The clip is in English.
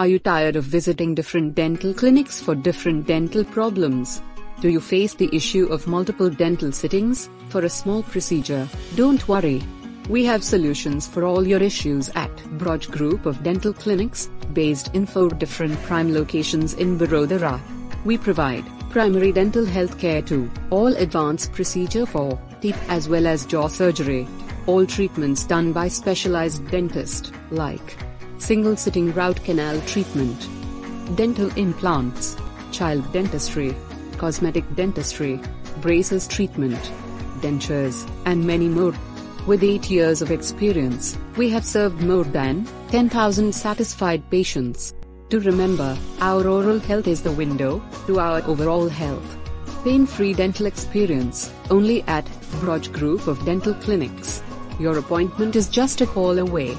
Are you tired of visiting different dental clinics for different dental problems? Do you face the issue of multiple dental sittings for a small procedure? Don't worry. We have solutions for all your issues at Broj Group of Dental Clinics, based in four different prime locations in Baroda. We provide primary dental health care too, all advanced procedure for teeth as well as jaw surgery. All treatments done by specialized dentist, like single sitting root canal treatment, dental implants, child dentistry, cosmetic dentistry, braces treatment, dentures, and many more. With 8 years of experience, we have served more than 10,000 satisfied patients. To remember, our oral health is the window to our overall health. Pain-free dental experience, only at Broj Group of Dental Clinics. Your appointment is just a call away.